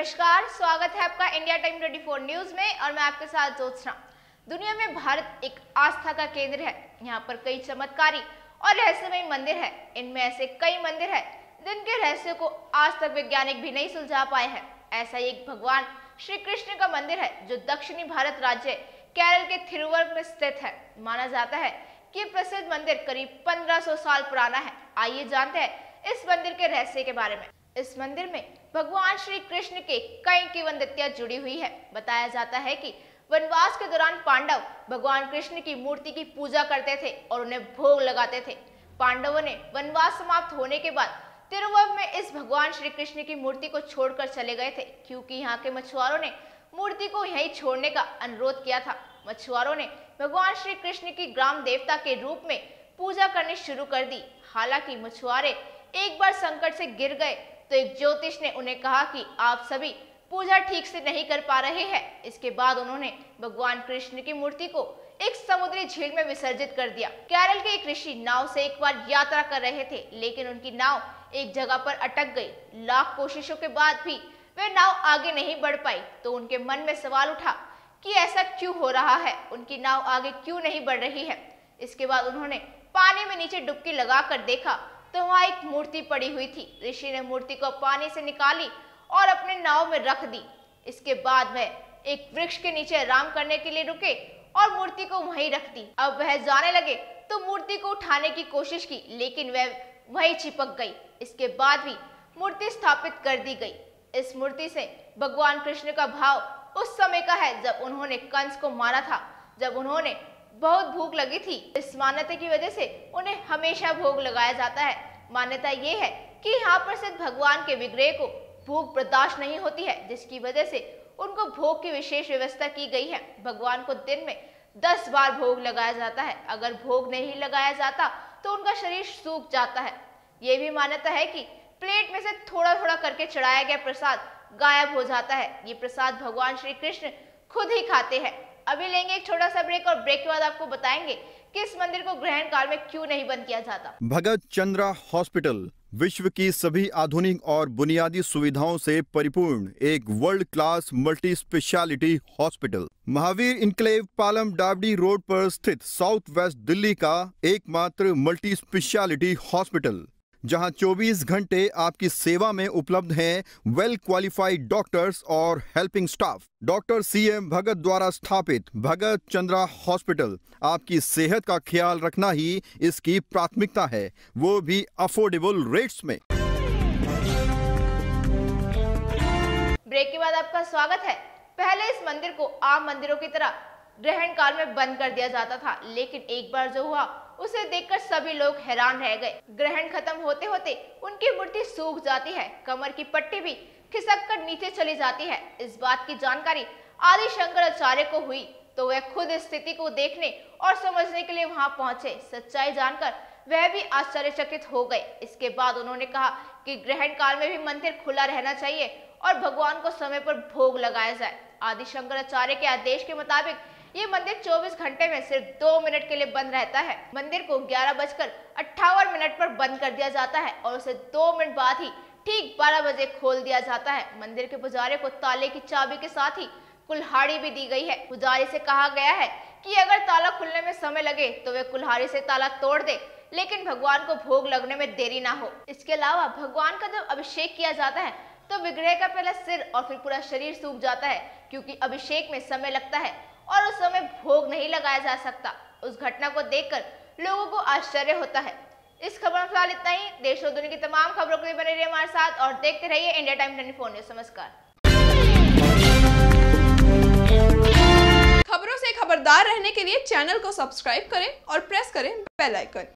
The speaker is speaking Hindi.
नमस्कार, स्वागत है आपका इंडिया टाइम 24 न्यूज़ में और मैं आपके साथ ज्योत्सना। दुनिया में भारत एक आस्था का केंद्र है। यहाँ पर कई चमत्कारी और रहस्यमय मंदिर है। इनमें ऐसे कई मंदिर है जिनके रहस्य को आज तक वैज्ञानिक भी नहीं सुलझा पाए हैं। ऐसा एक भगवान श्री कृष्ण का मंदिर है, जो दक्षिणी भारत राज्य केरल के थिरुवर में स्थित है। माना जाता है कि प्रसिद्ध मंदिर करीब 1500 साल पुराना है। आइए जानते हैं इस मंदिर के रहस्य के बारे में। इस मंदिर में भगवान श्री कृष्ण के कई किवंदतियाँ जुड़ी हुई है। बताया जाता है कि वनवास के दौरान पांडव भगवान कृष्ण की मूर्ति की पूजा करते थे और उन्हें भोग लगाते थे। पांडवों ने वनवास समाप्त होने के बाद तिरुवव में इस भगवान श्री कृष्ण की मूर्ति को छोड़कर चले गए थे, क्योंकि यहाँ के मछुआरों ने मूर्ति को यहीं छोड़ने का अनुरोध किया था। मछुआरों ने भगवान श्री कृष्ण की ग्राम देवता के रूप में पूजा करनी शुरू कर दी। हालाँकि मछुआरे एक बार संकट से गिर गए तो एक ज्योतिष ने उन्हें कहा कि आप सभी पूजा ठीक से नहीं कर पा रहे हैं। इसके बाद उन्होंने भगवान कृष्ण की मूर्ति को एक समुद्री झील में विसर्जित कर दिया। केरल के एक ऋषि नाव से एक बार यात्रा कर रहे थे, लेकिन उनकी नाव एक जगह पर अटक गई। लाख कोशिशों के बाद भी वे नाव आगे नहीं बढ़ पाई तो उनके मन में सवाल उठा कि ऐसा क्यों हो रहा है? उनकी नाव आगे क्यों नहीं बढ़ रही है? इसके बाद उन्होंने पानी में नीचे डुबकी लगाकर देखा तो वहाँ एक मूर्ति पड़ी हुई थी। ऋषि ने मूर्ति को पानी से निकाली और अपने नाव में रख दी। इसके बाद वह एक वृक्ष के नीचे आराम करने के लिए रुके और मूर्ति को वहीं रख दी। अब वह जाने लगे तो मूर्ति को उठाने की कोशिश की, लेकिन वह वहीं चिपक गई। इसके बाद भी मूर्ति स्थापित कर दी गई। इस मूर्ति से भगवान कृष्ण का भाव उस समय का है जब उन्होंने कंस को मारा था। जब उन्होंने बहुत भूख लगी थी। इस मान्यता की वजह से उन्हें हमेशा भोग लगाया जाता है। मान्यता ये है कि यहाँ पर सिर्फ़ भगवान के विग्रह को भूख बर्दाश्त नहीं होती है, जिसकी वजह से उनको भोग की विशेष व्यवस्था की गई है। भगवान को दिन में दस बार भोग लगाया जाता है। अगर भोग नहीं लगाया जाता तो उनका शरीर सूख जाता है। ये भी मान्यता है कि प्लेट में से थोड़ा थोड़ा करके चढ़ाया गया प्रसाद गायब हो जाता है। ये प्रसाद भगवान श्री कृष्ण खुद ही खाते हैं। अभी लेंगे एक छोटा सा ब्रेक और ब्रेक के बाद आपको बताएँगे कि इस मंदिर को ग्रहण काल में क्यों नहीं बंद किया जाता। भगत चंद्रा हॉस्पिटल, विश्व की सभी आधुनिक और बुनियादी सुविधाओं से परिपूर्ण एक world class multi speciality hospital Mahavir enclave Palam Dabri road पर स्थित साउथ वेस्ट दिल्ली का एकमात्र मल्टी स्पेशलिटी हॉस्पिटल जहाँ 24 घंटे आपकी सेवा में उपलब्ध हैं वेल क्वालिफाइड डॉक्टर्स और helping staff doctor C M Bhagat द्वारा स्थापित भगत चंद्रा हॉस्पिटल आपकी सेहत का ख्याल रखना ही इसकी प्राथमिकता है। वो भी अफोर्डेबल रेट्स में। ब्रेक के बाद आपका स्वागत है। पहले इस मंदिर को आम मंदिरों की तरह ग्रहण काल में बंद कर दिया जाता था, लेकिन एक बार जो हुआ उसे देखकर सभी लोग हैरान रह गए। ग्रहण खत्म होते होते उनकी मूर्ति सूख जाती है। कमर की पट्टी भी खिसक कर नीचे चली जाती है। इस बात की जानकारी आदि शंकराचार्य को हुई तो वह खुद स्थिति को देखने और समझने के लिए वहाँ पहुँचे। सच्चाई जानकर वह भी आश्चर्यचकित हो गए। इसके बाद उन्होंने कहा कि ग्रहण काल में भी मंदिर खुला रहना चाहिए और भगवान को समय पर भोग लगाया जाए। आदि शंकराचार्य के आदेश के मुताबिक ये मंदिर 24 घंटे में सिर्फ़ दो मिनट के लिए बंद रहता है। मंदिर को ग्यारह बजकर अट्ठावन मिनट पर बंद कर दिया जाता है और उसे दो मिनट बाद ही ठीक 12 बजे खोल दिया जाता है। मंदिर के पुजारी को ताले की चाबी के साथ ही कुल्हाड़ी भी दी गई है। पुजारी से कहा गया है कि अगर ताला खुलने में समय लगे तो वे कुल्हाड़ी से ताला तोड़ दे, लेकिन भगवान को भोग लगने में देरी ना हो। इसके अलावा भगवान का जब अभिषेक किया जाता है तो विग्रह का पहला सिर और फिर पूरा शरीर सूख जाता है, क्योंकि अभिषेक में समय लगता है। और उस समय भोग नहीं लगाया जा सकता। उस घटना को देखकर लोगों को आश्चर्य होता है। इस खबर में फ़िलहाल इतना ही। देश और दुनिया की तमाम खबरों के लिए बने रहिए हमारे साथ और देखते रहिए India time twenty four news. नमस्कार। खबरों से खबरदार रहने के लिए चैनल को सब्सक्राइब करें और प्रेस करें बेल आइकन।